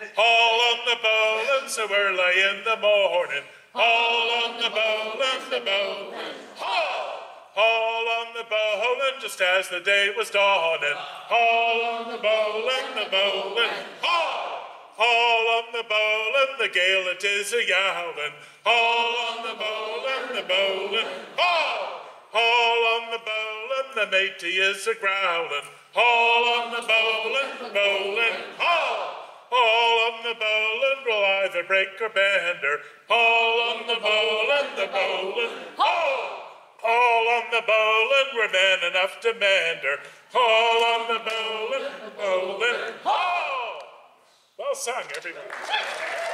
All on the bowline so early in the morning. All on the bowline, the bowline. Haul! All on the bowline just as the day was dawning. All on the bowline, the bowline. Haul! All on the bowline, the gale it is a yowling. All on the bowline, the bowline. Haul! All on the bowline, the matey is a growling. All on the bowline, the will either break or bend her. All on the bowline, the bowline. Haul! All on the bowline were men enough to mend her. All on the bowline, the bowline. Haul! Well sung, everybody.